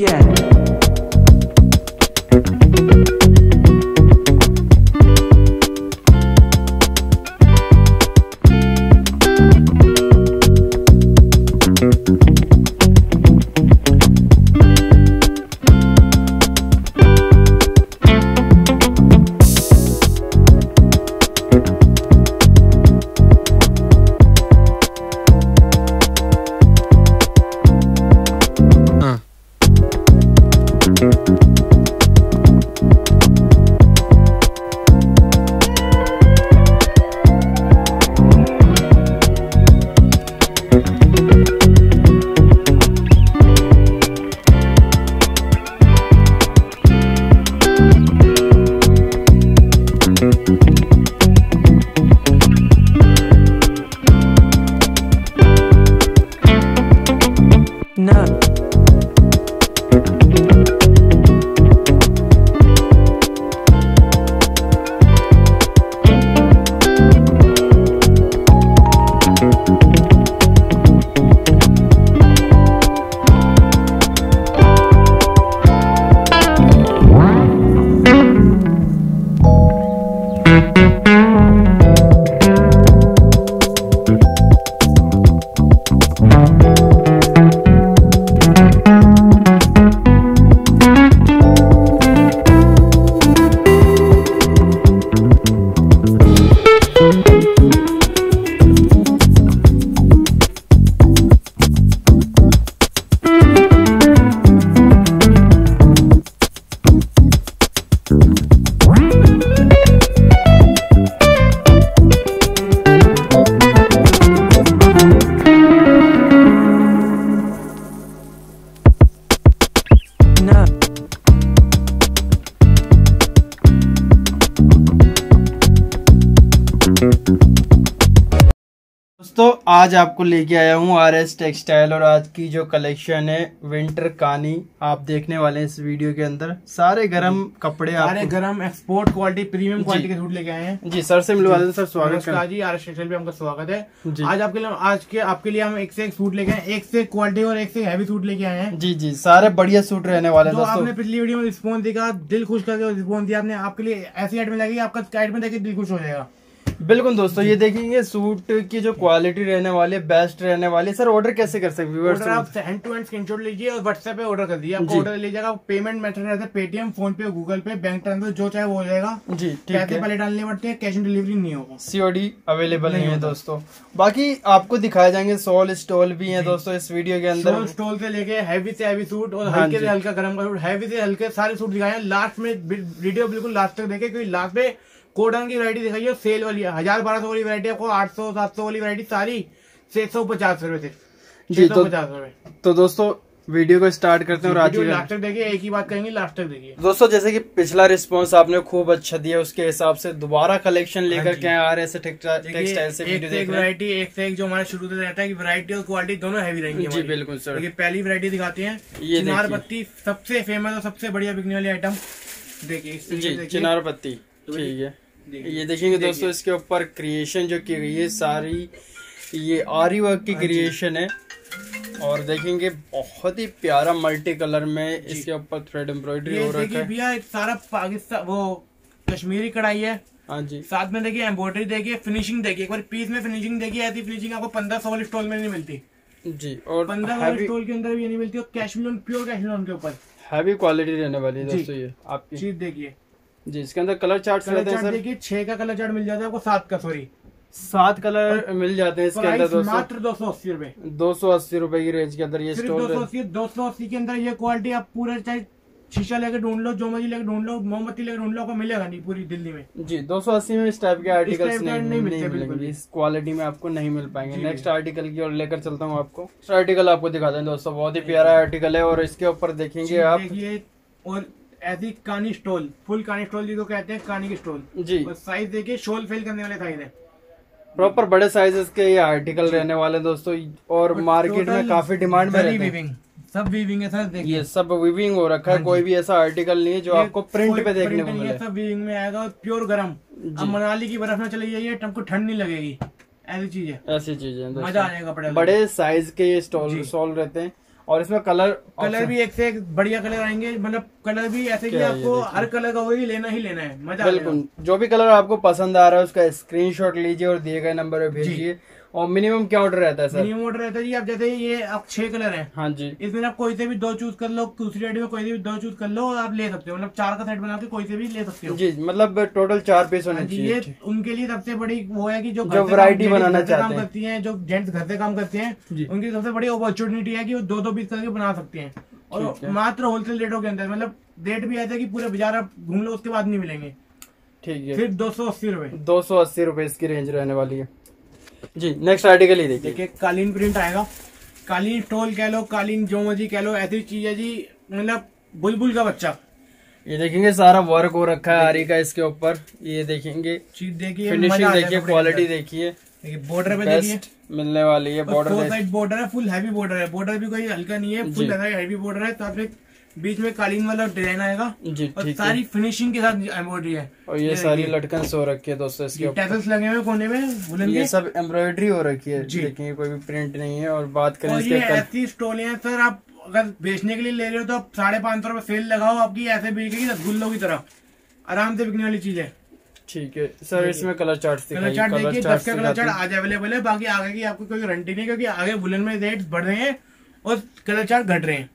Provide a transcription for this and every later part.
Yeah. आज आपको लेके आया हूँ आर एस टेक्सटाइल और आज की जो कलेक्शन है विंटर कानी आप देखने वाले हैं इस वीडियो के अंदर। सारे गरम कपड़े सारे गरम एक्सपोर्ट क्वालिटी प्रीमियम क्वालिटी के सूट लेके आए हैं। जी सर से मिलवा दें सर स्वागत कर। जी आर स्टेशन पे आपका स्वागत है। जी। आज आपके लिए आज के आपके लिए हम एक से एक सूट लेके आए एक से क्वालिटी और एक से हैवी सूट लेके आए हैं। जी जी सारे बढ़िया सूट रहने वाले आपने पिछली वीडियो में रिस्पॉन्स देखा दिल खुश करके रिस्पॉन्स दिया आपने आपके लिए ऐसी लगेगी आपका में दिल खुश हो जाएगा। बिल्कुल दोस्तों ये देखेंगे सूट की जो क्वालिटी रहने वाली है बेस्ट रहने वाली है सर ऑर्डर कैसे कर सकते व्यूअर्स ऑर्डर आप हैंड टू हैंड स्क्रीनशॉट लीजिए और व्हाट्सएप पे ऑर्डर कर दीजिए। आपको। ऑर्डर लीजिएगा पेमेंट मेथड रहता है Paytm PhonePe Google pay bank transfer जो चाहे वो हो जाएगा। जी ठीक है। पहले डालने पड़ते हैं कैश ऑन डिलीवरी नहीं होगा। सीओडी अवेलेबल नहीं है दोस्तों। बाकी आपको दिखाए जाएँगे सोल स्टॉल भी है दोस्तों इस वीडियो के अंदर। स्टोल से लेके हैवी से हैवी सूट और हाँ हल्के से हल्का गर्म का सूट हैवी से हल्के सारे सूट दिखाए लास्ट में वीडियो बिल्कुल लास्ट तक देखे क्योंकि लास्ट में कोडन की वैरायटी दिखाई है सेल वाली हज़ार बारह सौ वाली वैरायटी आपको आठ सौ सात सौ वाली वैरायटी सारी छह सौ पचास रुपए से। जी, छह तो- सौ पचास रुपए। तो दोस्तों वीडियो को स्टार्ट करते हैं और आज लास्ट तक देखिए एक ही बात कहेंगे लास्ट तक देखिए। दोस्तों जैसे कि पिछला रिस्पांस आपने खूब अच्छा दिया उसके हिसाब से दोबारा कलेक्शन लेकर हाँ के आ रहे टेक्सटाइल से वीडियो देख एक रहे वैरायटी एक से एक जो हमारा शुरू से रहता है कि वैरायटी और क्वालिटी दोनों हैवी रहेंगी जी बिल्कुल सर देखिए पहली वैरायटी दिखाते हैं ये चिनार पत्ती सबसे फ़ेमस और सबसे बढ़िया बिकने वाली आइटम देखिए जी चिनार पत्ती तो ठीक है। ये देखेंगे दोस्तों इसके ऊपर क्रिएशन जो की गई है सारी ये आरी वर्क की क्रिएशन है। और देखेंगे बहुत ही प्यारा मल्टी कलर में इसके ऊपर थ्रेड एम्ब्रॉयडरी हो रखा है। भैया एक सारा पाकिस्तान वो कश्मीरी कढ़ाई है। हाँ जी। साथ में देखिए एम्ब्रॉयडरी देखिए फिनिशिंग देखिए। एक बार पीस में फिनिशिंग देखिए ऐसी फिनिशिंग आपको पंद्रह सौ वाली स्टॉल में नहीं मिलती। जी और पंद्रह वाली स्टॉल के अंदर भी नहीं मिलती और cash lawn pure cash lawn के ऊपर। हैवी क्वालिटी रहने वाली है। दोस्तों ये आपकी। चीज़ देखिए। जी इसके अंदर कलर चार्ट कलर चार्ट देखिए छह का कलर चार्ट मिल जाता है आपको सात का सॉरी सात कलर मिल जाते हैं इसके अंदर दोस्तों मात्र दो सौ अस्सी रूपए। दो सौ अस्सी रुपए की रेंज के अंदर ये दो सौ अस्सी दो सौ अस्सी के अंदर ये क्वालिटी आप पूरा चाहे शीशा लेके ढूंढ लो जो मर्ज़ी लेके ढूंढ लो मोमबत्ती लेके ढूंढ लो आपको मिलेगा नहीं पूरी दिल्ली में। जी 280 में इस टाइप के आर्टिकल नहीं, नहीं नहीं, मिलते मिलेंगे बिल्कुल। इस क्वालिटी में आपको नहीं मिल पाएँगे। नेक्स्ट आर्टिकल की ओर लेकर चलता हूँ आपको। आर्टिकल आपको दिखाते हैं दोस्तों बहुत ही प्यारा आर्टिकल है और इसके ऊपर देखेंगे आप। देखिए और ऐसी कानी स्टोल फुल कानी स्टोल जिसको कहते हैं कानी की स्टोल। जी। साइज़ देखिए शोल फेल करने वाले साइज़ है। प्रॉपर बड़े साइजेस के ये आर्टिकल रहने वाले दोस्तों और मार्केट में काफ़ी डिमांड में रहते हैं। सब वीविंग है सर देखिए। ये सब विविंग हो रखा है हाँ कोई भी ऐसा आर्टिकल नहीं है जो आपको प्रिंट पे देखने को मिले। सब वीविंग में आएगा और प्योर गर्म। अब मनाली की बर्फ़ में चली जाइए तुमको ठंड नहीं लगेगी। ऐसी चीज़ है। ऐसी चीज़ें मज़ा आ जाएगा कपड़े बड़े साइज़ के ये स्टॉल स्टॉल रहते हैं। और इसमें कलर कलर भी एक से एक बढ़िया कलर आएँगे मतलब कलर भी ऐसे कि आपको हर कलर का वही लेना ही लेना है मज़ा बिल्कुल। जो भी कलर आपको पसंद आ रहा है उसका स्क्रीनशॉट लीजिए और दिए गए नंबर पे भेजिए। और मिनिमम क्या ऑर्डर रहता है सर मिनिमम ऑर्डर रहता है जी आप जैसे ये आप छह कलर है। हाँ जी। इसमें आप कोई से भी दो चूज़ कर लो दूसरी आईडी में कोई से भी दो चूज़ कर लो और आप ले सकते हो। मतलब चार का सेट बना के कोई से भी ले सकते हो। जी मतलब टोटल चार पीस होने हाँ चाहिए। ये उनके लिए सबसे बड़ी वो है की जो जो काम- बनाना चाहते हैं। करती है जो जेंट्स घर से काम करते हैं उनकी सबसे बड़ी अपॉर्चुनिटी है की वो दो दो पीस करके बना सकते हैं। और मात्र होलसेल रेटों के अंदर मतलब रेट भी ऐसा है कि पूरे बाज़ार आप घूम लो उसके बाद नहीं मिलेंगे। ठीक है। सिर्फ़ दो सौ अस्सी रूपए। दो सौ अस्सी रूपए इसकी रेंज रहने वाली है। जी नेक्स्ट आर्टिकल ही देखिए। देखिए कालीन प्रिंट आएगा। कालीन स्टोल कह लो कालीन जो मर्ज़ी कह लो ऐसी चीज़ है जी मतलब बुलबुल का बच्चा। ये देखेंगे सारा वर्क हो रखा है आरी का इसके ऊपर। ये देखेंगे। चीज़ देखिए फिनिशिंग देखिए क्वालिटी देखिए। बॉर्डर पे देखिए। मिलने वाली है बॉर्डर साइड बॉर्डर है फुल हैवी बॉर्डर है। बॉर्डर भी कोई हल्का नहीं है फुल हैवी बॉर्डर है साथ में बीच में कालीन वाला डिज़ाइन आएगा जी और सारी फिनिशिंग के साथ एम्ब्रॉयडरी है। और ये सारी लटकन सो रखी है दोस्तों इसके टैसल्स लगे हुए कोने में ये सब एम्ब्रॉयडरी हो रखी है जी। देखेंगे कोई भी प्रिंट नहीं है और बात करें और ये ऐसी स्टोल है सर आप अगर बेचने के लिए ले रहे हो तो आप साढ़े पाँच सौ रुपए सेल लगाओ आपकी ऐसे बिकेगी रसगुल्लों की तरह। आराम से बिकने वाली चीज़ है। ठीक है। सर इसमें कलर चार्ट कलर चार्ट देखिए दस का कलर चार्ट आज अवेलेबल है बाकी आगे की आपको कोई गारंटी नहीं क्योंकि आगे वुलन में रेट बढ़ रहे हैं और कलर चार्ट घट रहे हैं।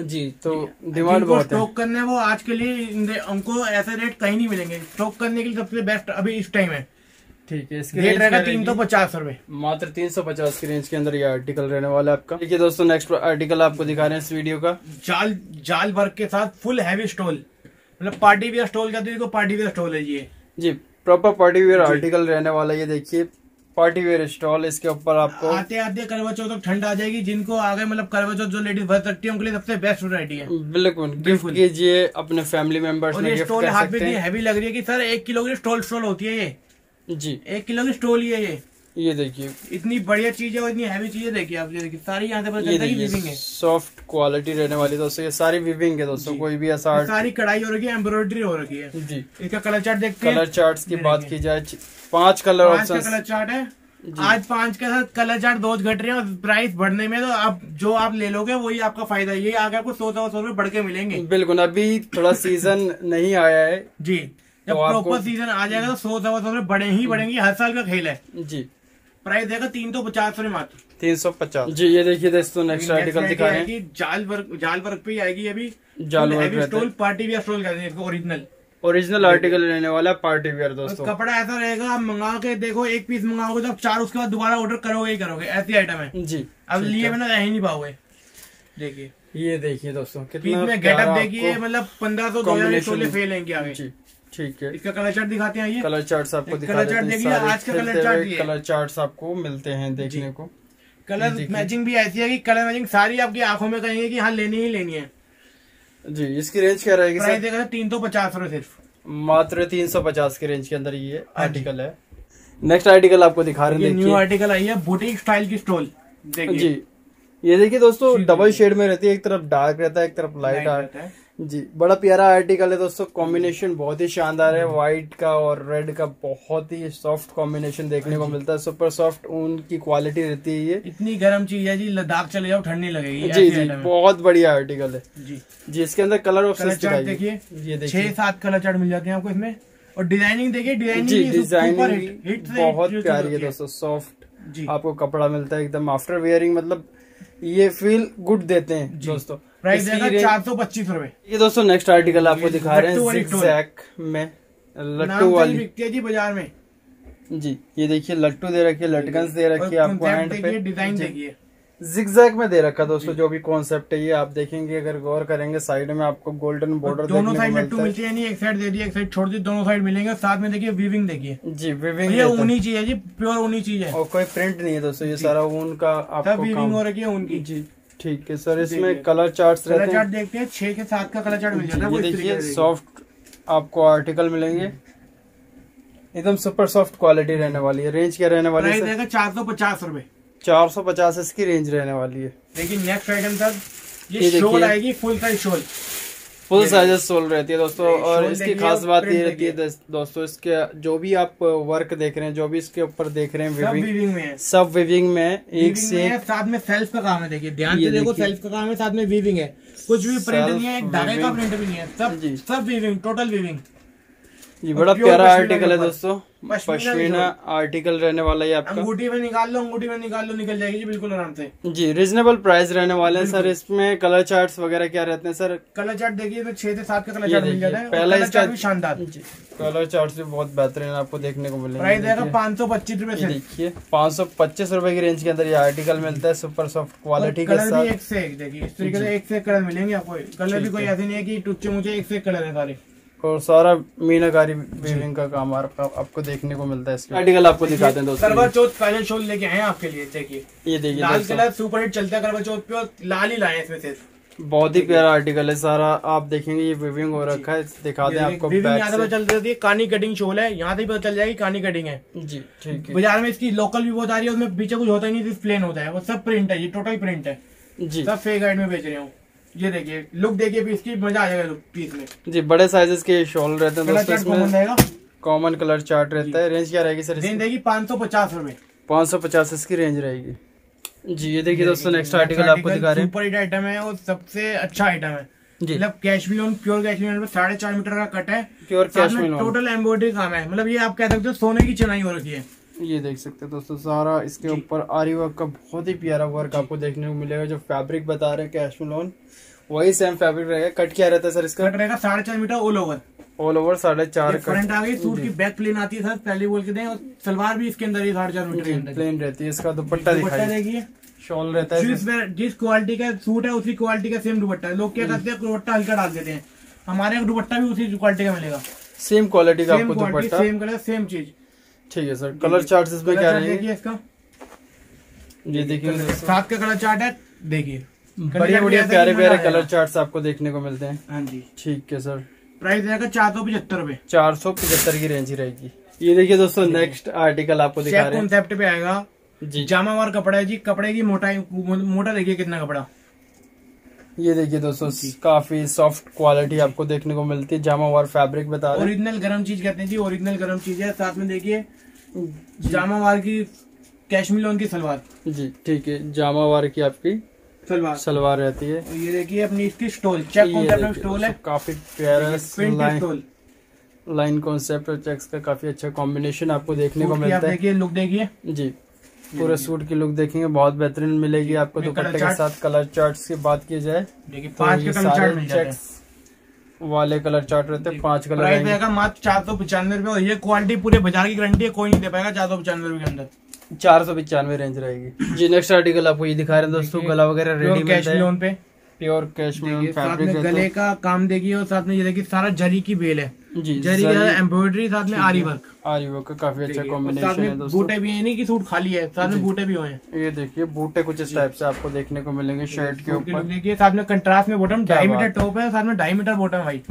जी तो डिमांड बहुत है। स्टॉक करना वो आज के लिए इन- उनको ऐसे रेट कहीं नहीं मिलेंगे। स्टॉक करने के लिए सबसे बेस्ट अभी इस टाइम है। ठीक है इसकी रेट रेंज रहेगा तीन सौ पचास रूपए। मात्र तीन सौ पचास की रेंज के अंदर ये आर्टिकल रहने वाला है आपका। देखिए दोस्तों नेक्स्ट आर्टिकल आपको दिखा रहे हैं इस वीडियो का। जाल जाल वर्क के साथ फुल हैवी स्टोल मतलब पार्टी वियर स्टोल कहते हैं पार्टी वियर स्टोल है ये। जी प्रॉपर पार्टी वेयर आर्टिकल रहने वाला ये देखिए। पार्टी वेयर स्टॉल इसके ऊपर आपको। आते आते करवा चौथ तक ठंड आ जाएगी जिनको आगे मतलब करवा चौथ जो लेडीज़ भर सकती है उनके लिए सबसे बेस्ट वैरायटी है। बिल्कुल गिफ्ट। कीजिए अपने फैमिली मेंबर्स और में ये स्टॉल हाथ में हैवी लग रही है कि सर एक किलो की स्टॉल स्टॉल होती है ये। जी। एक किलो की स्टॉल ही है ये। ये देखिए। इतनी बढ़िया चीज़ है और इतनी हैवी चीज़ है देखिए आप ये देखिए सारी यहाँ से पता चलता है कि वीविंग है। सॉफ्ट क्वालिटी रहने वाली दोस्तों ये सारी विविंग है दोस्तों कोई भी ऐसा सारी कढ़ाई हो रखी है एम्ब्रॉयडरी हो रखी है। जी। इसका कलर चार्ट देखते हैं। कलर चार्ट्स की बात की जाए पाँच कलर ऑप्शन कलर चार्ट है। आज पाँच के साथ कलर चार्ट दो घट रहे हैं और प्राइस बढ़ने में तो आप जो आप ले लोगे वही आपका फ़ायदा है। ये आगे आपको सौ सौ सौ रुपए बढ़ के मिलेंगे। बिल्कुल अभी थोड़ा सीज़न नहीं आया है। जी। जब तो प्रॉपर सीज़न आ जाएगा तो सौ सौ सौ बढ़े ही बढ़ेंगे हर साल का खेल है। जी। प्राइस देगा तीन सौ पचास रुपए मात्र। तीन सौ पचास। जी ये देखिए दोस्तों नेक्स्ट आर्टिकल दिखा रहे हैं। जाल वर्क जाल वर्क पे आएगी अभी। जाल work stole party wear stole कहते हैं ओरिजिनल ओरिजिनल आर्टिकल रहने वाला है पार्टी वेयर दोस्तों। कपड़ा ऐसा रहेगा आप मंगा के देखो एक पीस मंगाओगे तो आप चार उसके बाद दोबारा ऑर्डर करोगे ही करोगे ऐसी आइटम है। जी अब लिए बिना रह ही नहीं पाओगे। देखिए। ये देखिए दोस्तों कितना में गेटअप देखिए मतलब पंद्रह सौ दो हज़ार फेल आगे। जी। ठीक है। इसका कलर चार्ट दिखाते हैं ये। कलर चार्ट्स आपको कलर चार्ट देखिए, आज का कलर चार्ट है। कलर चार्ट्स आपको मिलते हैं देखने को। कलर मैचिंग भी ऐसी है कि कलर मैचिंग सारी आपकी आँखों में कहेंगे कि हाँ लेनी ही लेनी है। जी इसकी रेंज क्या रहेगी प्राइस देगा तीन सौ पचास रूपए सिर्फ़। मात्र तीन सौ पचास के रेंज के अंदर ये आर्टिकल है। नेक्स्ट आर्टिकल आपको दिखा रहे हैं न्यू आर्टिकल आई है बुटीक स्टाइल की स्टोल जी। ये देखिए दोस्तों डबल शेड में रहती है एक तरफ़ डार्क रहता है एक तरफ़ लाइट रहता है। जी बड़ा प्यारा आर्टिकल है दोस्तों। कॉम्बिनेशन बहुत ही शानदार है। व्हाइट का और रेड का बहुत ही सॉफ्ट कॉम्बिनेशन देखने को मिलता है। सुपर सॉफ्ट ऊन की क्वालिटी रहती है ये। इतनी गर्म चीज़ है जी लद्दाख चले जाओ ठंड नहीं लगेगी। जी जी बहुत बढ़िया आर्टिकल है। जी। जी इसके अंदर कलर ऑप्शन चार्ट देखिए। ये देखिए। छह सात कलर चार्ट मिल जाते हैं आपको इसमें। और डिज़ाइनिंग देखिए डिज़ाइनिंग डिज़ाइनिंग बहुत प्यारी है दोस्तों। सॉफ्ट आपको कपड़ा मिलता है एकदम। आफ्टर वेयरिंग मतलब ये फील गुड देते हैं दोस्तों। प्राइस चार सौ पच्चीस रूपए। ये दोस्तों नेक्स्ट आर्टिकल आपको दिखा रहे हैं में लट्टू वाली बिकती है जी बाज़ार में। जी ये देखिए लट्टू दे रखी है लटकन दे रखी है आपको concept हैंड पे। डिज़ाइन देखिए। जिगजैग में दे रखा दोस्तों जो। भी कॉन्सेप्ट है ये आप देखेंगे अगर गौर करेंगे साइड में आपको गोल्डन बॉर्डर दोनों साइड लट्टू मिलती है। नहीं एक साइड दे दी एक साइड छोड़ दी दोनों साइड मिलेंगे। साथ में देखिए वीविंग देखिए। जी विविंग ये ऊनी चीज़ है जी प्योर ऊनी चीज़ है। और कोई प्रिंट नहीं है दोस्तों ये सारा ऊन का आपको वीविंग हो रखी है उनकी जी। ठीक है सर इसमें कलर चार्ट कलर चार्ट देखते हैं छह के साथ का कलर चार्ट मिल जाता है देखिए सॉफ्ट आपको आर्टिकल मिलेंगे। एकदम सुपर सॉफ्ट क्वालिटी रहने वाली है। रेंज क्या रहने वाली है चार सौ पचास रूपए। चार सौ पचास इसकी रेंज रहने वाली है। लेकिन नेक्स्ट आइटम सर ये ये शोल आएगी full size shawl full sizes shawl रहती है दोस्तों और इसकी खास बात ये रहती है दोस्तों इसके जो भी आप वर्क देख रहे हैं जो भी इसके ऊपर देख रहे हैं सब विविंग में है। सब विविंग में एक से साथ में सेल्फ का काम है देखिए ध्यान से देखो सेल्फ का काम है साथ में वीविंग है। कुछ भी प्रिंट नहीं है एक धागे का प्रिंट भी नहीं है सब। सब वीविंग टोटल वीविंग ये बड़ा प्यारा आर्टिकल है दोस्तों। पश्मीना आर्टिकल रहने वाला है आपका। अंगूठी में निकाल लो अंगूठी में निकाल लो निकल जाएगी जी बिल्कुल आराम से। जी रिजनेबल प्राइस रहने वाले हैं सर इसमें कलर चार्ट्स वगैरह क्या रहते हैं सर कलर चार्ट देखिए तो छह से सात का कलर चार्ट मिल जाता है पहला कलर इसका चार्ट भी शानदार। कलर चार्ट्स भी बहुत बेहतरीन आपको देखने को मिलेगा प्राइस रहेगा पाँच सौ पच्चीस रूपए देखिए पाँच सौ पच्चीस रूपए की रेंज के अंदर ये आर्टिकल मिलता है सुपर सॉफ्ट क्वालिटी के साथ। एक से एक देखिए इस तरीके से एक से एक कलर मिलेंगे आपको। कलर भी कोई। ऐसे नहीं है कि टुच्चे मुझे एक से एक कलर है सारे। और सारा मीनाकारी वीविंग का काम आपका आपको देखने को मिलता है इसके आर्टिकल आपको दिखाते हैं दोस्तों। करवा चौथ स्पेशल शॉल लेके आए हैं आपके लिए देखिए। ये देखिए लाल कलर सुपर हिट चलता है करवा चौथ पे और लाल ही लाए इसमें से। बहुत ही प्यारा आर्टिकल है सारा। आप देखेंगे ये विविंग हो रखा है दिखा दें आपको यहाँ से चल जाती है कानी कटिंग शोल है यहाँ से पता चल जाएगी कानी कटिंग है। जी ठीक है। बाज़ार में इसकी लोकल भी बहुत आ रही है उसमें पीछे कुछ होता ही नहीं सिर्फ़ प्लेन होता है वो सब प्रिंट है ये टोटल प्रिंट है। जी। सब फेक गाइड में बेच रहे हूँ ये देखिए लुक देखिए पीस की मज़ा आ जाएगा पीस में। जी बड़े साइजेस के शॉल रहते हैं दोस्तों कॉमन इसमें। कॉमन कलर चार्ट रहता है। रेंज क्या रहेगी सर रेंज देगी पाँच सौ पचास रूपए। पाँच सौ पचास इसकी रेंज रहेगी। जी ये देखिए दोस्तों नेक्स्ट आर्टिकल आपको दिखा रहे हैं। सुपर हिट आइटम है और सबसे अच्छा आइटम है। जी। मतलब cash lawn pure cash lawn साढ़े चार मीटर का कट है। प्योर कैश टोटल एम्ब्रॉयडरी काम है। मतलब ये आप कह सकते हो सोने की चनाई हो रखी है। ये देख सकते हैं दोस्तों सारा इसके ऊपर आरी वर्क का बहुत ही प्यारा वर्क आपको देखने को मिलेगा जो फैब्रिक बता रहे हैं कैश लोन वही सेम फैब्रिक रहेगा। कट क्या रहता है सर इसका? कट रहेगा साढ़े चार meter all over all over साढ़े चार फ्रंट आ गई सूट की बैक प्लेन आती है सर पहले बोल के दें और सलवार भी इसके अंदर ही साढ़े चार मीटर प्लेन रहती है इसका दुपट्टा देखिए शॉल रहता है जिस जिस क्वालिटी का सूट है उसी क्वालिटी का सेम दुपट्टा है। लोग क्या करते हैं दुपट्टा हल्का डाल देते हैं। हमारे यहाँ दुपट्टा भी उसी क्वालिटी का मिलेगा। सेम क्वालिटी का आपको दुपट्टा। सेम कलर सेम चीज़। ठीक है सर। कलर चार्ट इसमें क्या रहेंगे? इसका। ये देखिए। सात का कलर चार्ट है देखिए। बढ़िया बढ़िया प्यारे प्यारे कलर चार्ट आपको देखने को मिलते हैं। हाँ जी। ठीक है सर। प्राइस रहेगा चार सौ पचहत्तर रूपए। चार सौ पचहत्तर की रेंज ही रहेगी। ये देखिए दोस्तों नेक्स्ट आर्टिकल आपको दिखा रहे हैं। कॉन्सेप्ट पे आएगा। जी। जामावार कपड़ा है जी कपड़े की मोटाई मोटा देखिए कितना कपड़ा। ये देखिए दोस्तों काफ़ी सॉफ्ट क्वालिटी आपको देखने को मिलती है जामा वार फैब्रिक बता रहे ओरिजिनल गर्म चीज़ कहते हैं जी ओरिजिनल गर्म चीज़ है। साथ में देखिए जामावार की कैश्मीर लोन की सलवार। जी ठीक है जामा वार की आपकी सलवार। सलवार रहती है। ये देखिए अपनी इसकी स्टोल चेक कॉन्सेप्ट स्टोल है। काफ़ी प्यारा लाइन स्टोल लाइन कॉन्सेप्ट और चेक्स का काफ़ी अच्छा कॉम्बिनेशन आपको देखने को मिलता है। देखिए लुक देखिए। जी। पूरे सूट की लुक देखेंगे बहुत बेहतरीन मिलेगी आपको दुपट्टे के साथ कलर चार्ट की बात की जाए देखिए तो पाँच ये कलर चार्ट मिल जाते वाले कलर चार्ट रहते हैं पाँच कलर प्राइस रहेंगे। मात्र चार सौ पचानवे रुपए और ये क्वालिटी पूरे बाज़ार की गारंटी है कोई नहीं दे पाएगा चार सौ पचानवे रुपए के अंदर। चार सौ पचानवे रेंज रहेगी। जी नेक्स्ट आर्टिकल आपको ये दिखा रहे हैं दोस्तों गला वगैरह रेडी कैश लोन पे। प्योर कैश में गले का काम देखिए और साथ में ये देखिए सारा जरी की बेल है। जरी एम्ब्रॉयडरी साथ में आरी वर्क आरी वर्क का काफ़ी अच्छा कॉम्बिनेशन है दोस्तों। बूटे भी है नहीं कि सूट खाली है साथ में बूटे भी हुए हैं। ये देखिए बूटे कुछ इस टाइप से आपको देखने को मिलेंगे शर्ट के ऊपर। देखिए साथ में कंट्रास्ट में बॉटम ढाई मीटर टॉप है। साथ में ढाई मीटर बॉटम भाई।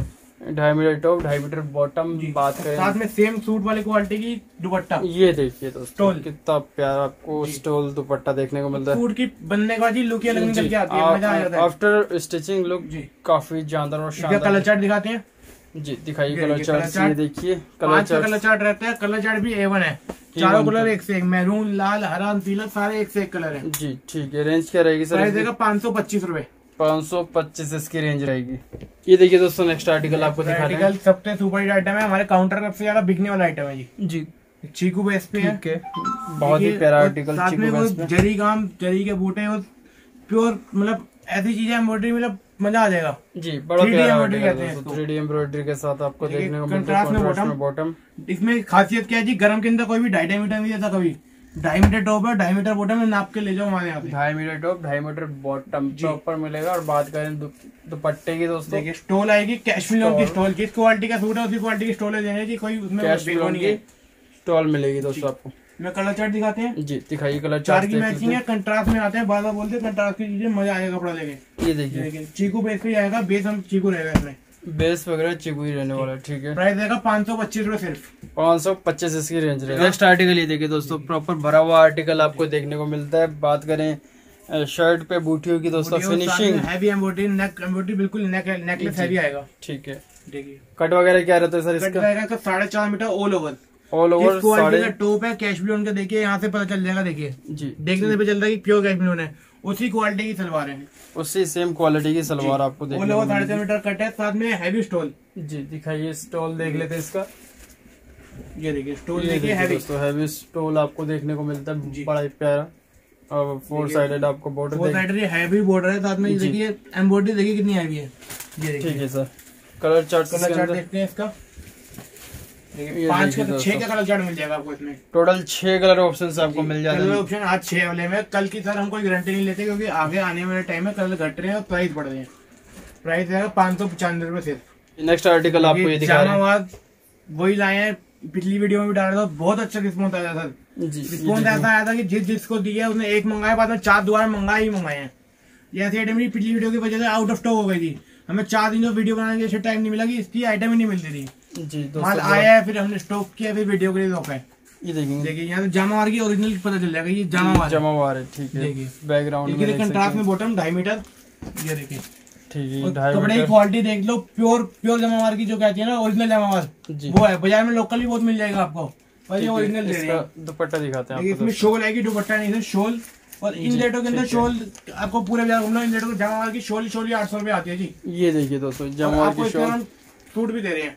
ढाई मीटर टॉप ढाई मीटर बॉटम बात करें। साथ में सेम सूट वाली क्वालिटी की दुपट्टा। ये देखिए दोस्तों स्टोल। कितना प्यारा आपको स्टोल दुपट्टा देखने को मिलता है। सूट की बनने के ही लुक ही अलग निकल के आती है मज़ा आ जाता है। आफ्टर स्टिचिंग लुक जी। काफ़ी जानदार और इसका कलर चार्ट दिखाते हैं। जी दिखाइए कलर चार्ट। ये देखिए कलर का कलर चार्ट। चार्ट रहता है कलर चार्ट भी एवन है। चारों कलर एक से एक मैरून लाल हरा पीला सारे एक से एक कलर है। जी ठीक है रेंज क्या रहेगी सर? देगा पाँच सौ पच्चीस रूपए। पाँच सौ पच्चीस इसकी रेंज रहेगी। ये देखिए दोस्तों नेक्स्ट आर्टिकल आपको दिखा आर्टिकल सबसे सुपर हिट आइटम है हमारे काउंटर का सबसे ज़्यादा बिकने वाला आइटम है जी। जी। चीकू बेस पे है। बहुत ही प्यारा आर्टिकल साथ में जरी काम जरी के बूटे और प्योर मतलब ऐसी चीज़ें एम्ब्रॉयडरी मतलब मज़ा आ जाएगा। जी बड़ा 3D कहते हैं थ्री डी एम्ब्रॉयडरी के साथ आपको देखने को में बॉटम इसमें खासियत क्या है जी गर्म के अंदर कोई भी ढाई मीटर नहीं देता कभी। ढाई मीटर टॉप है ढाई मीटर बॉटम में नाप के ले जाओ हमारे यहाँ पे। ढाई मीटर टॉप ढाई मीटर बॉटम जी। ऊपर मिलेगा और बात करें दु- दुपट्टे की दोस्तों। देखिए स्टोल आएगी कैश्मीर लोन की स्टोल किस क्वालिटी का सूट है उसी क्वालिटी की स्टोल है कोई उसमें है। स्टॉल मिलेगी दोस्तों आपको। मैं कलर चार्ट दिखाते हैं? जी दिखाइए कलर चार चार्ट की मैचिंग है कंट्रास्ट में आते हैं बार बार बोलते हैं कंट्रास्ट की चीज़ें मज़ा आएगा कपड़ा लेके। ये देखिए। चीकू बेस पे आएगा बेस हम चीकू रहेगा इसमें। बेस वगैरह चिकू ही रहने वाला है ठीक है। प्राइस रहेगा पाँच सौ पच्चीस रूपए सिर्फ़। पाँच सौ पच्चीस इसकी रेंज रहेगी। नेक्स्ट आर्टिकल ये देखिए दोस्तों प्रॉपर भरा हुआ आर्टिकल आपको देखने को मिलता है। बात करें शर्ट पे बूटियों की दोस्तों finishing heavy embroidery neck embroidery बिल्कुल नेक नेकलेस हैवी आएगा। ठीक है। देखिए। कट वगैरह क्या रहता है सर इसका? साढ़े चार metre all over all over top है कैश ब्लोन का देखिए यहाँ से पता चल जाएगा देखिए। जी। देखने से पता चलता है कि प्योर कैश ब्लोन है। उसी क्वालिटी की सलवार है। उसी सेम क्वालिटी की सलवार आपको ऑल ओवर साढ़े मिलेगी। मीटर कट है साथ में हैवी स्टोल जी दिखाइए स्टॉल देख लेते हैं इसका। ये देखिए स्टोल देखिए हैवी दोस्तों हैवी स्टोल आपको देखने को मिलता है जी। बड़ा ही प्यारा। और फोर साइडेड आपको border four side heavy border है साथ में देखिए एम्ब्रॉयडरी देखिए कितनी हैवी है। ये ठीक है sir colour chart colour chart देखते हैं इसका। पाँच का छह का कलर चार्ट मिल जाएगा आपको इसमें। टोटल छह कलर ऑप्शन आपको मिल कलर ऑप्शन आज छह वाले में। कल की सर हम कोई गारंटी नहीं लेते क्योंकि आगे आने वाले टाइम में कलर घट रहे हैं और प्राइस बढ़ रहे हैं। प्राइस रहेगा पाँच सौ पचानवे रुपए सिर्फ़। नेक्स्ट आर्टिकल आपको ये दिखा रहे वही लाए हैं पिछली वीडियो में भी डाला था बहुत अच्छा रिस्पॉन्स आया था। सर रिस्पॉन्स ऐसा आया था कि जिस जिसको दिया उसने एक मंगाया बाद में चार दोबारा मंगाए ही मंगाए हैं। ये ऐसी आइटम पिछली वीडियो की वजह से आउट ऑफ़ स्टॉक हो गई थी। हमें चार दिन जो वीडियो बनाने के लिए टाइम नहीं मिला कि इसकी आइटम ही नहीं मिलती थी। जी माल आया है फिर हमने स्टॉक किया फिर वीडियो के लिए रोका है। ये देखेंगे। देखिए यहाँ तो जामावार की ओरिजिनल पता चल जाएगा ये जामा वार है। ठीक है। देखिए। बैकग्राउंड में कंट्रास्ट में बॉटम ढाई मीटर ये देखिए। ठीक है कपड़े की क्वालिटी देख लो प्योर प्योर जमावार की जो कहती है ना ओरिजिनल जमावार वो है बाज़ार में लोकल भी बहुत मिल जाएगा आपको। पर ये ओरिजिनल दे रहे हैं। दुपट्टा दिखाते हैं इसमें शोल आएगी दुपट्टा नहीं शोल और इन लेटों के अंदर शोल आपको पूरे बाज़ार घूमना इन लेटों को जमावार की शोल शोल आठ सौ रुपए आती है जी। ये देखिए दोस्तों और जमा आपको की शॉल सूट भी दे रहे हैं।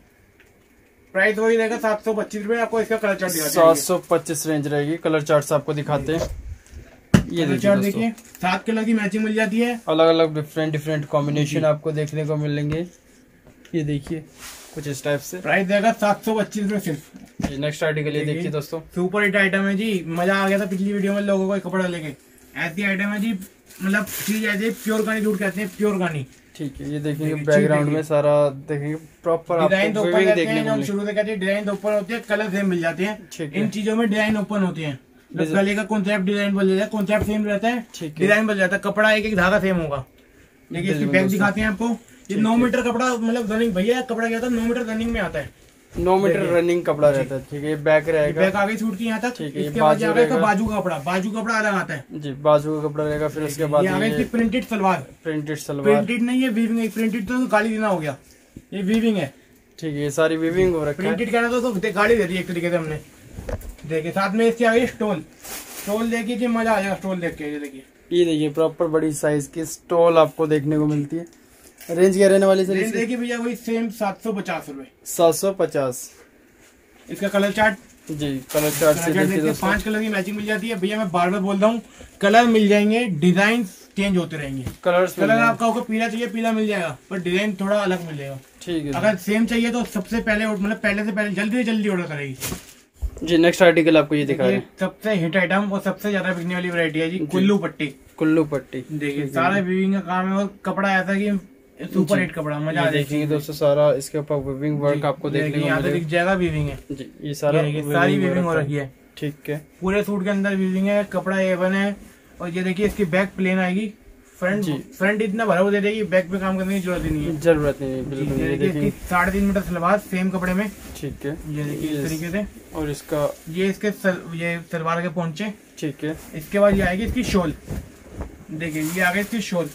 प्राइस वही रहेगा सात सौ पच्चीस रुपए आपको इसका कलर चार्ट सात सौ पच्चीस रेंज रहेगी। कलर चार्ट आपको दिखाते हैं। ये देखिए सात कलर की मैचिंग मिल जाती है। अलग अलग डिफरेंट डिफरेंट कॉम्बिनेशन आपको देखने को मिलेंगे। ये देखिए कुछ इस टाइप से। प्राइस रहेगा सात सौ पच्चीस रूपए सिर्फ़। नेक्स्ट आर्टिकल ये देखिए। दोस्तों। सुपर हिट आइटम है जी। मज़ा आ गया था पिछली वीडियो में लोगों को कपड़ा लेके। ऐसी आइटम है जी मतलब चीज़ ऐसी प्योर गानी सूट कहते हैं प्योर गानी ठीक है ये देखेंगे बैकग्राउंड में सारा देखेंगे प्रॉपर डिज़ाइन तो ऊपर देखने जो हम शुरू से कहते हैं डिज़ाइन तो ऊपर होती है कलर सेम मिल जाते हैं। इन चीज़ों में डिज़ाइन ओपन होते हैं। गले का कॉन्सेप्ट डिज़ाइन बदल जाता है कॉन्सेप्ट सेम रहता है डिज़ाइन बदल जाता है कपड़ा एक एक धागा सेम होगा। देखिए इसकी बैग दिखाते हैं आपको ये नौ मीटर कपड़ा मतलब रनिंग भैया कपड़ा क्या था नौ मीटर रनिंग में आता है। नौ मीटर रनिंग कपड़ा रहता है ठीक है बैक रहेगा। बैग आ गई सूट की यहाँ तक ठीक है, इसके बाद बाजू आ गया इसका रहेगा। बाजू का कपड़ा बाजू का कपड़ा अलग आता है। जी बाजू का कपड़ा रहेगा फिर उसके बाद printed salwar. Printed salwar. Printed नहीं है वीविंग है प्रिंटेड तो गाली देना हो गया। ये वीविंग है। ठीक है ये सारी विविंग हो रखा है। प्रिंटेड कहना तो, गाली दे दी एक तरीके से हमने। देखिए साथ में इसकी आ गई स्टोल स्टोल देखिए मज़ा आ जाएगा स्टोल देख के ये देखिए। ये देखिए प्रॉपर बड़ी साइज़ की स्टॉल आपको देखने को मिलती है। रेंज क्या रहने वाली सर रेंज देखिए भैया वही सेम सात सौ पचास रूपए। सात सौ पचास। इसका कलर चार्ट जी कलर चार्ट से देखिए पाँच कलर की मैचिंग मिल जाती है। भैया मैं बार बार बोल रहा हूँ कलर मिल जाएँगे डिज़ाइन चेंज होते रहेंगे। कलर्स कलर आपका होगा पीला चाहिए पीला मिल जाएगा पर डिज़ाइन थोड़ा अलग मिलेगा। ठीक है। अगर सेम चाहिए तो सबसे पहले मतलब पहले से पहले जल्दी से जल्दी ऑर्डर करेगी। जी नेक्स्ट आर्टिकल आपको ये दिखा रहे हैं। सबसे हिट आइटम और सबसे ज़्यादा बिकने वाली वैरायटी है जी कुल्लू पट्टी। कुल्लू पट्टी। देखिए सारे वीविंग का काम है और कपड़ा ऐसा कि सुपर हिट कपड़ा मज़ा आ जाएगी दोस्तों सारा इसके ऊपर विविंग वर्क आपको देखने को दिख मिलेगा। जाएगा वीविंग है। ये सारा ये सारी वीविंग हो रखा है। ठीक है। पूरे सूट के अंदर वीविंग है कपड़ा एवन है और ये देखिए इसकी बैक प्लेन आएगी। फ्रंट फ्रंट इतना भरा हुआ दे देगी बैक पे काम करने की ज़रूरत ही नहीं है। ज़रूरत नहीं है बिल्कुल ये ये देखिए साढ़े तीन मीटर सलवार सेम कपड़े में। ठीक है। ये देखिए इस तरीके से। और इसका ये इसके सल, ये सलवार के पहुँचे ठीक है। इसके बाद ये आएगी इसकी शोल। देखिए ये आ गई इसकी शोल।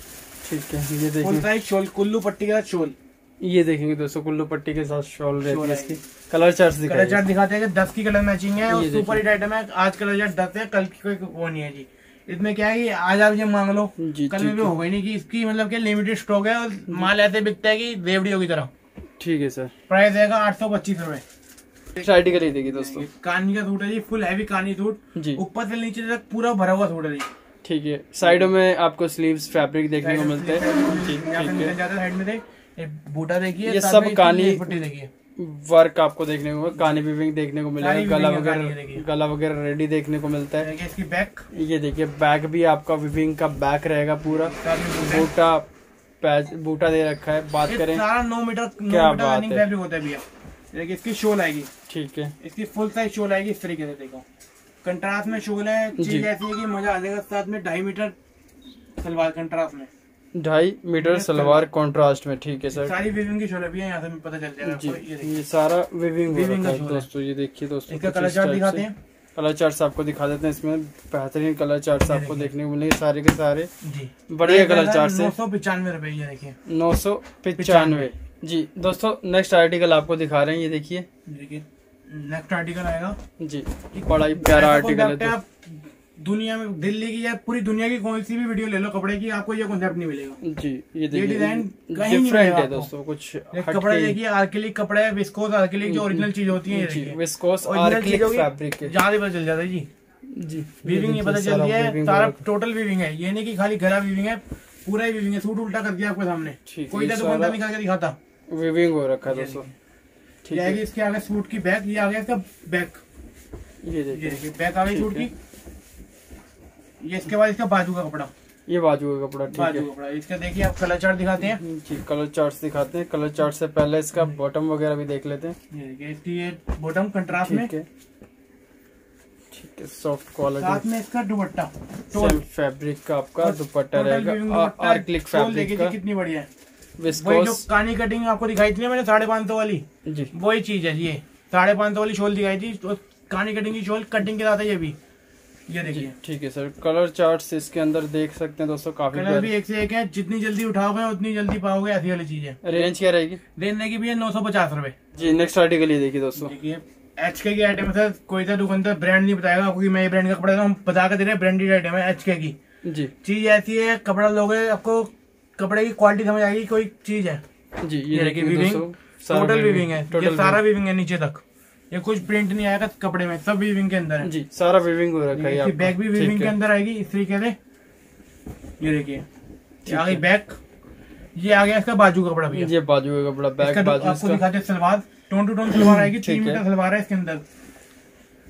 ठीक है ये देखिए। शोल कुल्लू पट्टी के शोल। ये देखेंगे दोस्तों कुल्लू पट्टी के साथ शॉल रहती है इसकी। कलर चार्ट कलर चार्ट दिखाते हैं कि दस की कलर मैचिंग है और सुपर हिट आइटम है आज कलर चार्ट दस है कल की कोई वो नहीं है जी। इसमें क्या है कि आज आप ये मांग लो कल में भी है। होगा ही नहीं कि इसकी मतलब कि लिमिटेड स्टॉक है और माल ऐसे बिकता है कि रेवड़ियों की तरह। ठीक है सर प्राइस रहेगा आठ सौ पच्चीस रूपए। आर्टिकल दोस्तों। कानी का सूट है जी फुल हैवी कानी सूट। ऊपर से नीचे तक पूरा भरा हुआ सूट है जी। ठीक है। साइडों में आपको स्लीव्स फैब्रिक देखने को मिलते हैं। ठीक ठीक है। बूटा देखिए ये सब कानी- देखिए। वर्क आपको देखने को कानी विविंग देखने को मिलेगा गला वगैरह गला वगैरह रेडी देखने को मिलता है। इसकी बैक ये देखिए बैक भी आपका विविंग का बैक रहेगा पूरा। बूटा। पैच बूटा दे रखा है। बात करें नौ मीटर क्या बात है। होता है इसकी शोल आएगी ठीक है। इसकी फुल साइज़ शोल आएगी इस तरीके से देखो। कंट्रास्ट में शोल है चीज़ ऐसी है कि मज़ा आ जाएगा साथ में ढाई मीटर सलवार कंट्रास्ट में। ढाई मीटर सलवार कॉन्ट्रास्ट में ठीक है सर। सारी वीविंग की शोल है यहाँ से पता चल जाएगा। जी ये ये सारा विविंग का है। दोस्तों ये देखिए दोस्तों इसका कलर चार्ट दिखाते हैं। कलर चार्ट्स आपको दिखा देते हैं इसमें बेहतरीन कलर चार्ट्स ये आपको देखने को मिलेंगे सारे के सारे। बढ़िया कलर चार्ट नौ सौ पचानवे रुपए ये देखिए। नौ सौ पचानवे। जी दोस्तों नेक्स्ट आर्टिकल आपको दिखा रहे हैं ये देखिए। नेक्स्ट आर्टिकल आएगा। जी बड़ा ही प्यारा आर्टिकल है तो। आप दुनिया में दिल्ली की या पूरी दुनिया की कोई सी भी वीडियो ले लो कपड़े की आपको ये कॉन्सेप्ट नहीं मिलेगा। जी ये डिज़ाइन कहीं नहीं मिलेगा है दोस्तों कुछ कपड़े देखिए आर्किलिक कपड़ा है विस्कोस आर्किलिक जो ओरिजिनल चीज़ होती है विस्कोस आर्किलिक फैब्रिक है। जहाँ पता चल जाता है जी। जी वीविंग ये पता देखिए, चलती है सारा टोटल वीविंग है। ये नहीं की खाली गला वीविंग है पूरा ही वीविंग है सूट उल्टा कर दिया आपके सामने। कोई ये ना दुकानदार सारा- के दिखाता। वीविंग हो रखा है दोस्तों। ये आएगी इसके आगे सूट की बैक ये आ गया इसका बैक ये देखिए बैक आ गई सूट की। ये इसके बाद इसका बाजू का कपड़ा। ये बाजू का कपड़ा ठीक बाजू है। का कपड़ा। इसका देखिए आप कलर चार्ट दिखाते हैं। जी कलर चार्ट्स दिखाते हैं। कलर चार्ट से पहले इसका बॉटम वगैरह भी देख लेते हैं। ये देखिए इसकी ये बॉटम कंट्रास्ट में। ठीक है ठीक सॉफ्ट क्वालिटी साथ में इसका दुपट्टा फैब्रिक का आपका दुपट्टा रहेगा। आर्कलिक फैब्रिक का। कितनी बढ़िया है। वही जो कानी कटिंग आपको दिखाई थी ना मैंने साढ़े पाँच सौ वाली जी। वही चीज़ है ये। साढ़े पाँच सौ वाली शोल दिखाई थी तो कानी कटिंग की शोल कटिंग के साथ है ये भी। ये देखिए। ठीक है सर। कलर चार्ट्स इसके अंदर देख सकते हैं दोस्तों काफ़ी कलर भी एक से एक है जितनी जल्दी उठाओगे उतनी जल्दी पाओगे ऐसी वाली चीज़ है। रेंज क्या रहेगी? लेने की भी है नौ सौ पचास रूपए। जी नेक्स्ट आर्टिकल ये देखिए दोस्तों। एच के की आइटम है कोई सा दुकानदार ब्रांड नहीं बताएगा क्योंकि मैं ये ब्रांड का कपड़ा था, हम बता के दे रहे हैं ब्रांडेड आइटम है एच के की। जी। चीज़ ऐसी है कपड़ा लोगे आपको कपड़े की क्वालिटी समझ आएगी कोई चीज़ है। जी ये ये टोटल वीविंग है। ये सारा वीविंग है नीचे तक। ये कुछ प्रिंट नहीं आएगा कपड़े में सब वीविंग के अंदर है। जी सारा वीविंग हो रखा है इसकी आपका। भी वीविंग के अंदर आएगी इस तरीके से। ये देखिए आ गई। बैक ये आ गया इसका बाजू कपड़ा भैया। ये बाजू का कपड़ा बैक इसका बाजू आपको दिखाते हैं salwar. Tone to tone salwar आएगी तीन मीटर सलवार है इसके अंदर।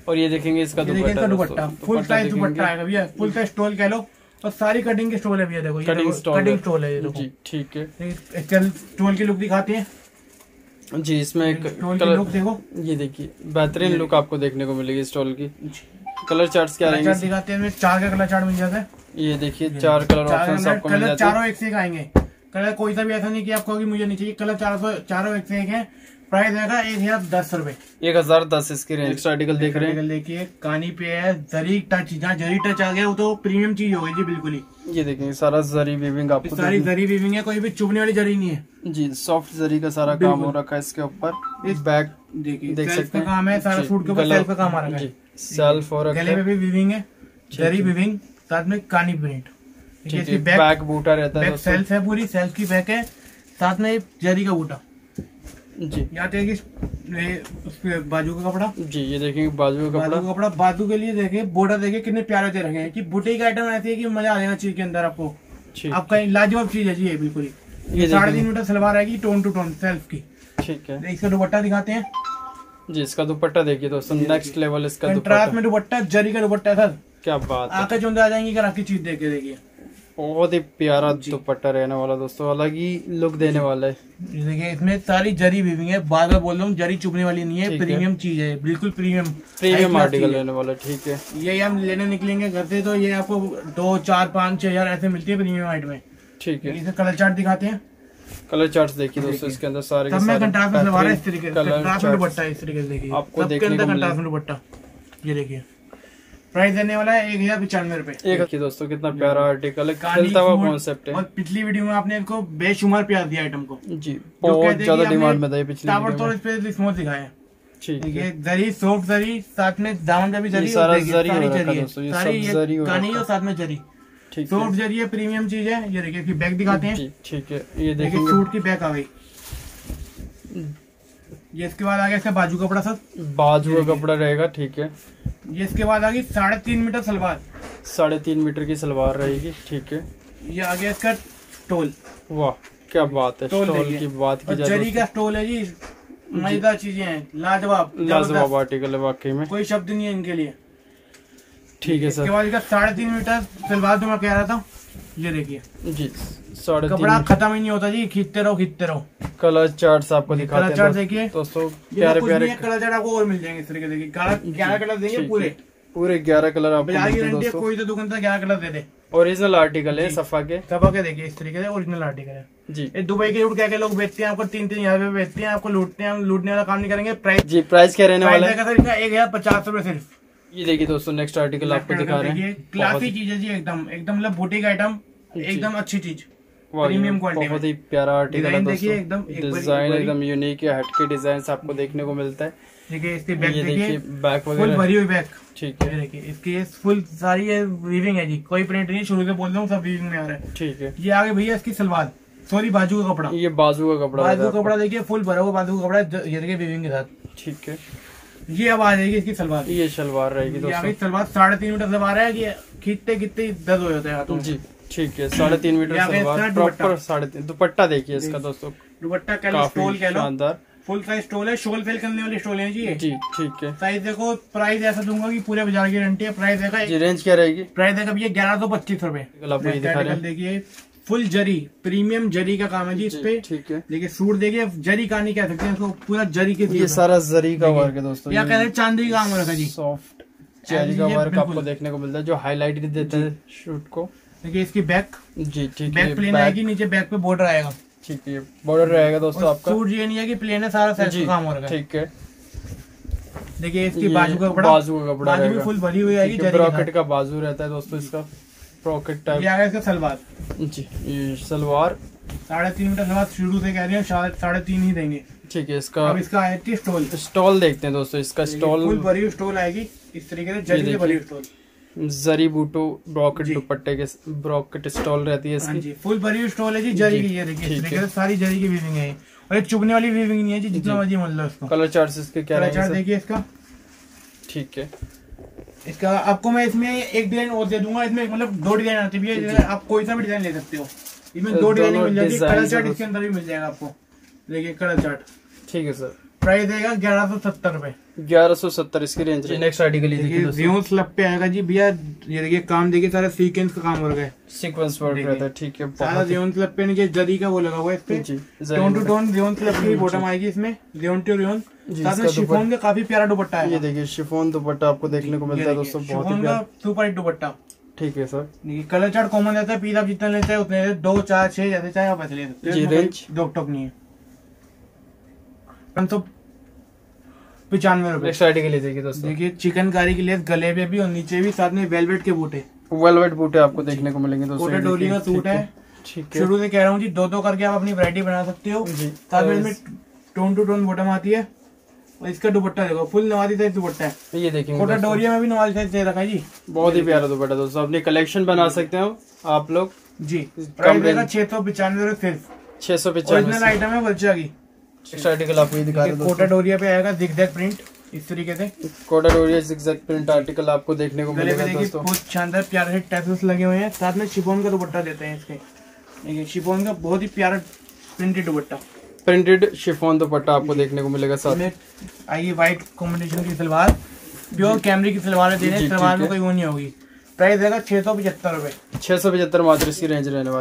और ये देखेंगे इसका दुपट्टा फुल साइज़ दुपट्टा आएगा भैया। फुल साइज़ स्टोल कह लो। और सारी कटिंग के स्टोल है भैया देखो कटिंग स्टॉल कटिंग है। स्टोल है ये देखो। जी ठीक है। ये स्टोल की लुक दिखाते हैं। जी इसमें एक कलर लुक देखो। ये देखिए बेहतरीन लुक आपको देखने को मिलेगी स्टॉल की। कलर चार्ट्स क्या रहेंगे? दिखाते हैं चार का कलर चार्ट मिल जाता है। ये देखिए चार कलर कलर आपको मिल जाते हैं। चारों एक से एक आएँगे। कलर कोई सा भी ऐसा नहीं कि आपको कि मुझे नहीं चाहिए कलर चारों चारों एक से एक है। प्राइस आएगा एक हज़ार दस रूपए। एक हज़ार दस इसकी रेंज आर्टिकल देख रहे हैं। देखिए कानी पे है जरी टच जहाँ जरी टच आ गया वो तो प्रीमियम चीज़ हो गई जी बिल्कुल ही। ये देखेंगे सारा जरी वीविंग आपको सारी जरी वीविंग है कोई भी चुभने वाली जरी नहीं है। जी सॉफ्ट जरी का सारा काम हो रखा है इसके ऊपर। इस- बैक देखिए देख सकते हैं। काम है सारा सूट के ऊपर सेल्फ का काम आ रहा है। सेल्फ और गले में भी वीविंग है जरी। वीविंग साथ में कानी प्रिंट देखिए बैक बूटा रहता है सेल्फ है पूरी सेल्फ की बैक है साथ में जरी का बूटा। जी। यहाँ देखिए बाजू का कपड़ा। जी ये देखेंगे बाजू का बाजू कपड़ा। का कपड़ा। बाजू के लिए देखिए बॉर्डर देखिए कितने प्यारे से रखे हैं। कि बुटीक आइटम ऐसी है कि मज़ा आ जाएगा चीज़ के अंदर आपको। आपका लाजवाब चीज़ है जी ये बिल्कुल ये साढ़े तीन मीटर सलवार आएगी टोन टू टोन सेल्फ की। ठीक है। इसका दुपट्टा दिखाते हैं। जी इसका दुपट्टा देखिए दोस्तों नेक्स्ट लेवल इसका कंट्रास्ट दुपट्टा। में दुपट्टा जरी का दुपट्टा सर। क्या बात आके चुंदे आ जाएँगे अगर आपकी चीज़ देख के देखिए। बहुत ही प्यारा दुपट्टा रहने वाला दोस्तों अलग ही लुक देने वाला है। देखिए इसमें सारी जरी वीविंग है। बार बार बोल रहा हूँ जरी चुभने वाली नहीं है प्रीमियम चीज़ है बिल्कुल प्रीमियम प्रीमियम आर्टिकल रहने वाला ठीक है। ये हम लेने निकलेंगे घर से तो ये आपको दो चार पाँच छह हज़ार ऐसे मिलती है प्रीमियम आइटम में। ठीक है। इसे कलर चार्ट दिखाते हैं। कलर चार्ट्स देखिए दोस्तों इसके अंदर सारे सब में कंट्रास्ट में है इस तरीके से कंट्रास्ट में दुपट्टा इस तरीके से देखिए। आपको देखने को कंट्रास्ट दुपट्टा। ये देखिए। प्राइस देने वाला है एक हज़ार पचानवे रुपए। एक दोस्तों कितना प्यारा आर्टिकल है। काली हुआ कॉन्सेप्ट है। और पिछली वीडियो में आपने इसको बेशुमार प्यार दिया आइटम को। जी बहुत ज़्यादा डिमांड में था ये पिछले इस पे स्मूथ दिखाया जरी सॉफ्ट जरी साथ में दामन का भी जरी सारा जरी सारी जरी कानी और साथ में जरी। ठीक सॉफ्ट जरी है प्रीमियम चीज़ है ये देखिए इसकी बैग दिखाते हैं। ठीक है ये देखिए सूट की बैग आ गई। ये इसके बाद आ गया इसका बाजू कपड़ा सर। बाजू का कपड़ा रहेगा ठीक है। ये इसके बाद आ गई साढ़े तीन मीटर सलवार। साढ़े तीन मीटर की सलवार रहेगी ठीक है। ये आ गया इसका टोल। वाह क्या बात है स्टॉल देखिए। की बात की जरी का स्टोल है जी मज़ेदार चीज़ें हैं लाजवाब लाजवाब आर्टिकल है वाकई में। कोई शब्द नहीं है इनके लिए। ठीक है इसके सर। बाद साढ़े तीन मीटर सलवार जो मैं कह रहा था ये देखिए। जी। साढ़े कपड़ा खत्म ही नहीं होता जी खींचते रहो खींचते रहो। कलर चार्ट आपको दिखाते कलर चार्ट दोस्तों। देखिए। दोस्तों प्यारे प्यारे कलर चार्ट आपको और मिल जाएँगे इस तरीके से ग्यारह कलर देंगे पूरे। पूरे ग्यारह कलर आपको कोई तो दुकानदार ग्यारह कलर दे दे। ओरिजिनल आर्टिकल है सफ़ा के। सब के देखिए इस तरीके से ओरिजिनल आर्टिकल है। जी। ये दुबई के लूट क्या के लोग बेचते हैं आपको तीन तीन हज़ार रुपए बेचते हैं आपको लूटते हैं हम लूटने वाला काम नहीं करेंगे। प्राइस जी प्राइस क्या रहने वाला है? एक हज़ार पचास रुपए सिर्फ़। ये देखिए दोस्तों नेक्स्ट आर्टिकल आपको दिखा रहे हैं। क्लासी चीज़ है जी एकदम एकदम मतलब बुटीक आइटम एकदम अच्छी चीज़। प्रीमियम क्वालिटी बहुत ही प्यारा आर्टिकल है दोस्तों। एकदम डिज़ाइन एकदम यूनिक है हटके डिज़ाइन आपको देखने को मिलता है। देखिए इसके बैक ये देखिए बैक फुल वगैरह। भरी हुई बैक ठीक है। देखिए इसकी ये फुल सारी ये वीविंग है जी। कोई प्रिंट नहीं शुरू से बोल रहा हूँ सब वीविंग में आ रहा है। ठीक है। ये आगे भैया इसकी सलवार। सॉरी बाजू का कपड़ा। ये बाजू का कपड़ा बाजू का कपड़ा देखिए फुल भरा हुआ बाजू का कपड़ा ये देखिए वीविंग के साथ। ठीक है। ये अब आ जाएगी इसकी सलवार। ये सलवार रहेगी दोस्तों। सलवार साढ़े तीन मीटर सलवार है कि खींचते खींचते दर्द हो जाते हैं जी। ठीक है साढ़े तीन मीटर सलवार प्रॉपर साढ़े तीन दुपट्टा देखिए इसका दोस्तों। दुपट्टा कह लो स्टोल कह लो। शानदार। फुल साइज़ स्टोल है शोल फेल करने वाली स्टोल है जी जी ठीक है। साइज़ देखो प्राइस ऐसा दूँगा कि पूरे बाज़ार की गारंटी है प्राइस देखा जी रेंज क्या रहेगी? प्राइस देखा भैया ग्यारह सौ पच्चीस रूपए। हैं। देखिए फुल जरी प्रीमियम जरी का काम है जी इस पे। ठीक है। देखिए सूट देखिए जरी का नहीं कह सकते हैं इसको पूरा जरी के ये सारा जरी का वर्क है दोस्तों या कह रहे हैं चांदी का काम रखा है जी सॉफ्ट चेरी का ये वर्क आपको देखने को मिलता है जो हाईलाइट देता है शूट को। देखिए इसकी बैक जी ठीक है बैक प्लेन आएगी नीचे बैक पे बॉर्डर आएगा। ठीक है बॉर्डर रहेगा दोस्तों आपका। सूट ये नहीं है कि प्लेन है सारा का काम हो रखा है। ठीक है। देखिए इसकी बाजू का कपड़ा बाजू का कपड़ा बाजू भी फुल भरी हुई आएगी जरी ब्रॉकेट का बाजू रहता है दोस्तों इसका। ब्रॉकेट साथ। ये टाइप आ गया इसका सलवार। जी ये सलवार। साढ़े तीन मीटर सलवार शुरू से कह रहे हैं साढ़े तीन ही देंगे। ठीक है इसका अब इसका आएगी स्टोल स्टॉल देखते हैं दोस्तों इसका स्टॉल फुल भरी हुई स्टोल आएगी। इस तरीके से जरी से भरी स्टोल जरी बूटो ब्रॉकेट दुपट्टे के ब्रॉकेट स्टॉल रहती है हाँ इसकी। जी फुल भरी हुई स्टोल है जी जरी की ये देखिए सारी जरी की वीविंग है और ये चुभने वाली वीविंग नहीं है जी जितना मर्ज़ी मान लो इसको। कलर चार्ट्स इसके क्या कलर चार्ट? देखिए इसका। ठीक है। इसका आपको मैं इसमें एक डिज़ाइन और दे दूँगा इसमें मतलब दो डिज़ाइन आती भी है आप कोई सा भी डिज़ाइन ले सकते हो। इसमें दो डिज़ाइन मिल जाती है कलर चार्ट इसके अंदर भी मिल जाएगा आपको। देखिए कलर चार्ट ठीक है सर। प्राइस देगा ग्यारह सौ सत्तर रूपए ग्यारह सौ सत्तर इसकी रेंज नेक्स्ट आर्टिकल ही देखिए स्लब पे आएगा जी भैया। ये देखिए काम देखिए सारा सीक्वेंस का काम हो रहा है। सीक्वेंस वर्क रहता है ठीक है सारा बहुत स्लब पे नीचे जरी का वो लगा हुआ है इस पे। Tone to tone rayon slub की बॉटम आएगी इसमें रियोन टू साथ में शिफोन का काफ़ी प्यारा दुपट्टा है। ये है देखिए शिफोन दुपट्टा आपको देखने को मिलता है दोस्तों बहुत ही का प्यारा। सुपर दुपट्टा। ठीक है सर देखिए कलर चार्ट कॉमन रहता है आप जितना लेते हैं उतने दो चार छह जैसे चाहे आप ऐसे ले सकते कोई रेंज? दो टॉक नहीं है। पचानवे रुपए। आर्टिकल ही देखिए दोस्तों। देखिए चिकनकारी के लिए गले पे भी और नीचे भी साथ में वेलवेट के बूटे। वेलवेट बूटे आपको देखने को मिलेंगे दोस्तों डोरी का सूट है। शुरू से कह रहा हूँ जी दो दो करके आप अपनी वैरायटी बना सकते हो। साथ में टोन टू टोन बॉटम आती है। और इसका दुपट्टा देखो फुल नवाजी साइज़ दुपट्टा है। ये कोटा दोस्तों, डोरिया में भी नवाजी साइज़ दे रखा है जी। बहुत ही प्यारा दुपट्टा दोस्तों अपनी कलेक्शन बना सकते हो आप लोग। जी। प्राइस छह सौ पचानवे सिर्फ़। छह सौ पचानवे। आइटम है बच्चा की। आर्टिकल आपको ये दिखा रहे कोटा दोस्तों। डोरिया पे आएगा जिगजैग प्रिंट इस तरीके से। Kota Doria zigzag print article आपको देखने को मिलेगा दोस्तों। बहुत शानदार प्यारे से टैसल्स लगे हुए हैं। साथ में शिफोन का दुपट्टा देते हैं इसके। देखिए शिफोन का बहुत ही प्यारा printed dupatta. Printed chiffon dupatta आपको देखने को मिलेगा साथ। इसमें आइए व्हाइट कॉम्बिनेशन की सलवार। प्योर कैमरे की सलवार दे रहे हैं सलवार में। कोई वो नहीं होगी। प्राइस देगा छह सौ पचहत्तर रुपए। छह सौ पचहत्तर मात्र इसकी रेंज रहने वाली।